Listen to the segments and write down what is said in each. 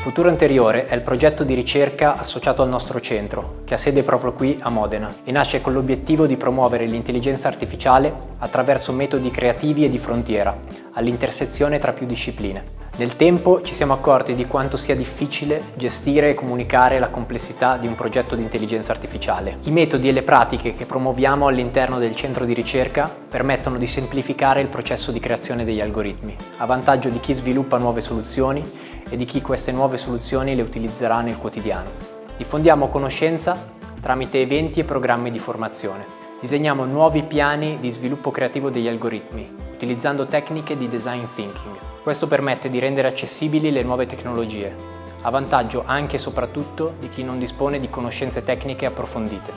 Futuro Interiore è il progetto di ricerca associato al nostro centro, che ha sede proprio qui a Modena e nasce con l'obiettivo di promuovere l'intelligenza artificiale attraverso metodi creativi e di frontiera, all'intersezione tra più discipline. Nel tempo ci siamo accorti di quanto sia difficile gestire e comunicare la complessità di un progetto di intelligenza artificiale. I metodi e le pratiche che promuoviamo all'interno del centro di ricerca permettono di semplificare il processo di creazione degli algoritmi, a vantaggio di chi sviluppa nuove soluzioni e di chi queste nuove soluzioni le utilizzerà nel quotidiano. Diffondiamo conoscenza tramite eventi e programmi di formazione. Disegniamo nuovi piani di sviluppo creativo degli algoritmi, utilizzando tecniche di design thinking. Questo permette di rendere accessibili le nuove tecnologie, a vantaggio anche e soprattutto di chi non dispone di conoscenze tecniche approfondite.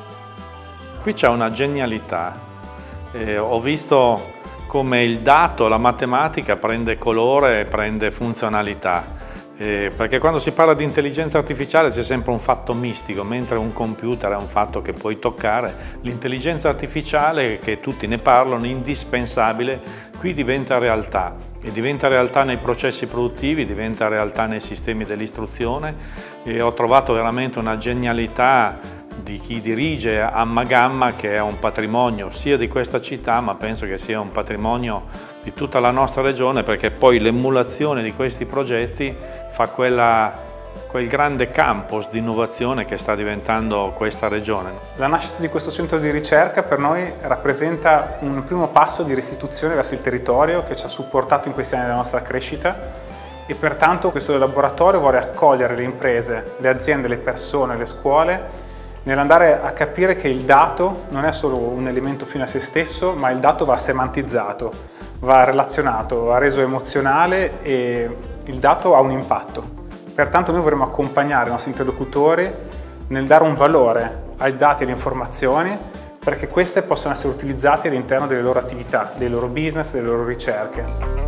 Qui c'è una genialità. Eh, ho visto come il dato, la matematica prende colore e prende funzionalità. Eh, perché quando si parla di intelligenza artificiale c'è sempre un fatto mistico, mentre un computer è un fatto che puoi toccare, l'intelligenza artificiale, che tutti ne parlano, indispensabile, qui diventa realtà e diventa realtà nei processi produttivi, diventa realtà nei sistemi dell'istruzione e ho trovato veramente una genialità di chi dirige Amma Gamma che è un patrimonio sia di questa città ma penso che sia un patrimonio di tutta la nostra regione perché poi l'emulazione di questi progetti fa quella, quel grande campus di innovazione che sta diventando questa regione. La nascita di questo centro di ricerca per noi rappresenta un primo passo di restituzione verso il territorio che ci ha supportato in questi anni della nostra crescita e pertanto questo laboratorio vuole accogliere le imprese, le aziende, le persone, le scuole nell'andare a capire che il dato non è solo un elemento fine a se stesso, ma il dato va semantizzato, va relazionato, va reso emozionale e il dato ha un impatto. Pertanto noi vorremmo accompagnare i nostri interlocutori nel dare un valore ai dati e alle informazioni perché queste possono essere utilizzate all'interno delle loro attività, dei loro business, delle loro ricerche.